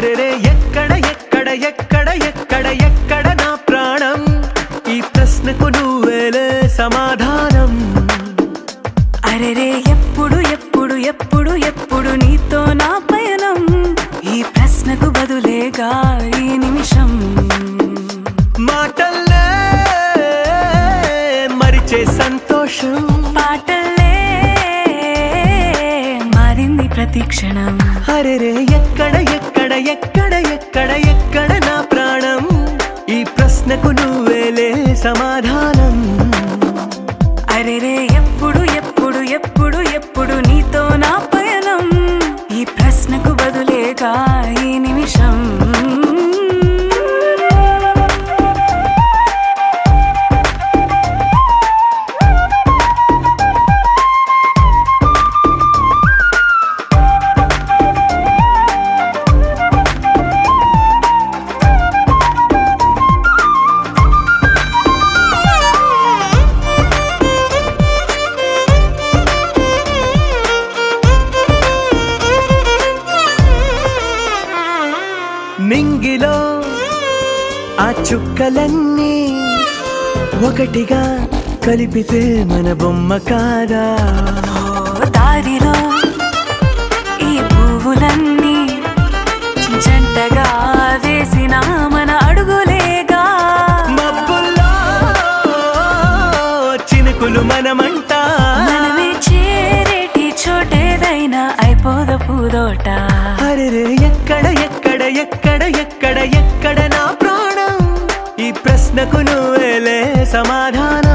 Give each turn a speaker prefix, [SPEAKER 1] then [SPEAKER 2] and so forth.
[SPEAKER 1] అరెరే ఎక్కడ ఎక్కడ ఎక్కడ ఎక్కడ ఎక్కడ నా ప్రాణం ఈ ప్రశ్నకు నువ్వేలే సమాధానం।
[SPEAKER 2] అరెరే ఎప్పుడు ఎప్పుడు ఎప్పుడు ఎప్పుడు నీతో నా పయనం? ఈ ప్రశ్నకు బదులేగా ఈ నిమిషం.
[SPEAKER 1] మాటల్లే మరిచే సంతోషం।
[SPEAKER 2] పాటల్లే మారింది ప్రతి క్షణం.
[SPEAKER 1] అరెరే ఎక్కడ ఎక్కడ ఎక్కడ ఎక్కడ ఎక్కడ నా ప్రాణం? ఈ ప్రశ్నకు నువ్వేలే సమాధానం. మింగిలో ఆ చుక్కలన్నీ ఒకటిగా కలిపితే మన బొమ్మ కాదా?
[SPEAKER 2] దారిలో ఈ పువ్వులన్నీ జంటగా వేసిన మన అడుగులేగా?
[SPEAKER 1] మబ్బుల్లో చినుకులు మనమంట? మనమే
[SPEAKER 2] చేరేటి చోటేదైనా పోద పూదోట
[SPEAKER 1] అరే ఎక్కడ ఎక్కడ ఎక్కడ ఎక్కడ ఎక్కడ నా ప్రాణం? ఈ ప్రశ్నకు నువ్వేలే సమాధానం.